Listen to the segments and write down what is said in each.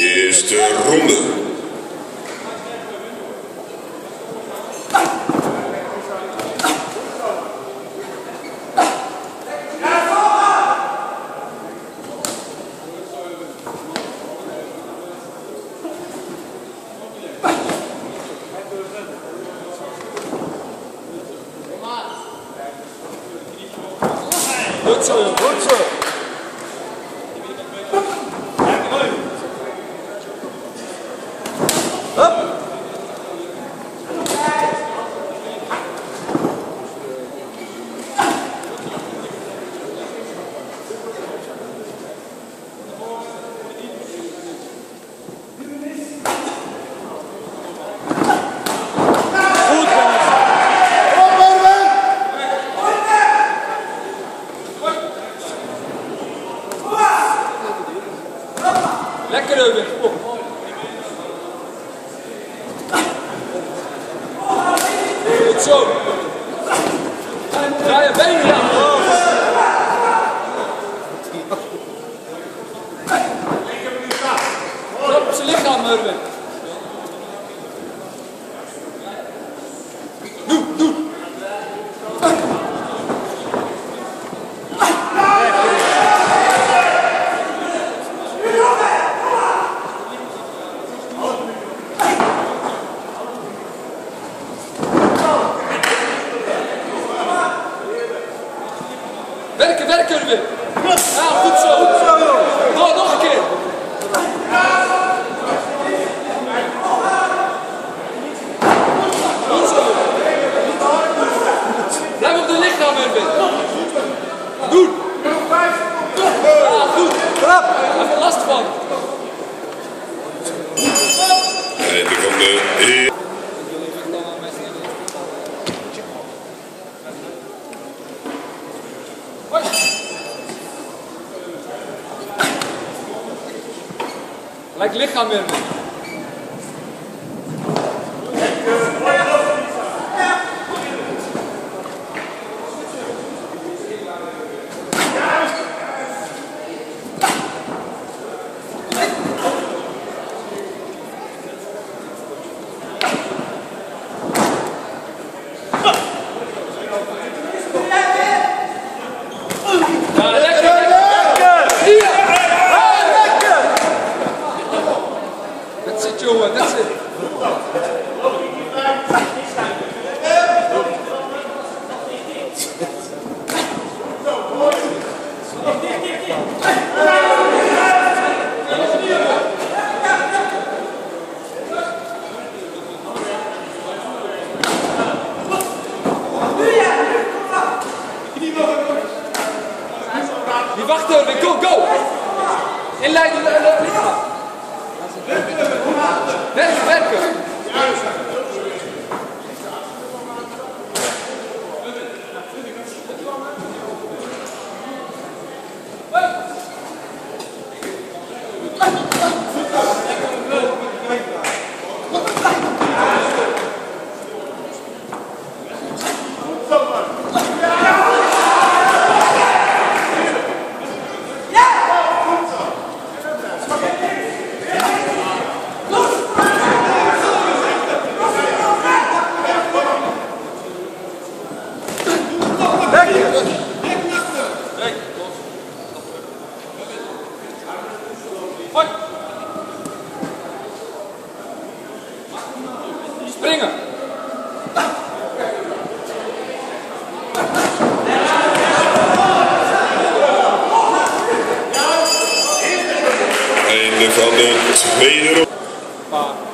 Eerste ronde. Goed zo, Eugen. Op. Goed zo. Draai je benen Werken, werken Eugen. Ja, goed zo. Door, nog een keer. Goed zo. Blijf op de lichaam, Erwin. Doen. Ja, goed. Trap. Heb er last van. Einde van de e- Hoi. Gelijk lichaam, Erwin. Ja, Die wachten, Erwin, go, go! Inleiden, le- le- lichaam. Werken, werken. Hoi. Springen. einde van de tweede ronde.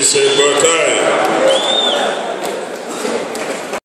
Say 3rd.